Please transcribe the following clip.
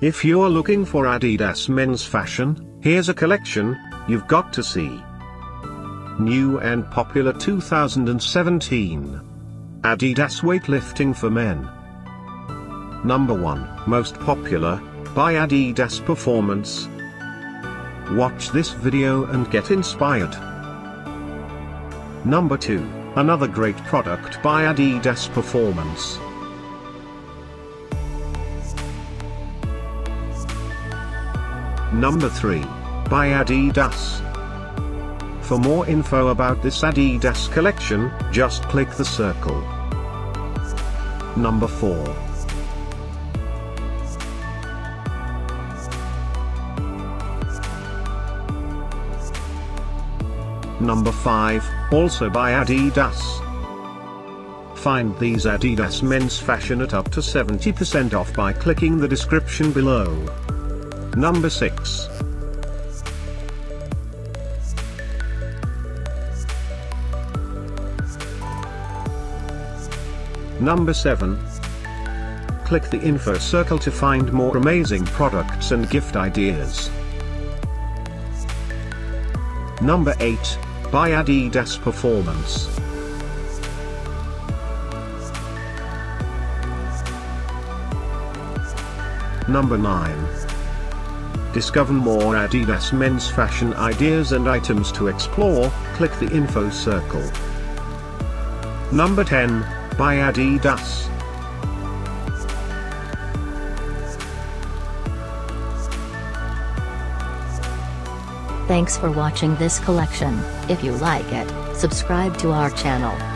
If you're looking for Adidas men's fashion, here's a collection you've got to see. New and popular 2017 Adidas weightlifting for men. Number 1 Most popular by Adidas Performance. Watch this video and get inspired. Number 2 Another great product by Adidas Performance. Number 3. By Adidas. For more info about this Adidas collection, just click the circle. Number 4. Number 5, also by Adidas. Find these Adidas men's fashion at up to 70% off by clicking the description below. Number 6. Number 7. Click the info circle to find more amazing products and gift ideas. Number 8, By Adidas Performance. Number 9. Discover more Adidas men's fashion ideas and items to explore, click the info circle. Number 10, by Adidas. Thanks for watching this collection. If you like it, subscribe to our channel.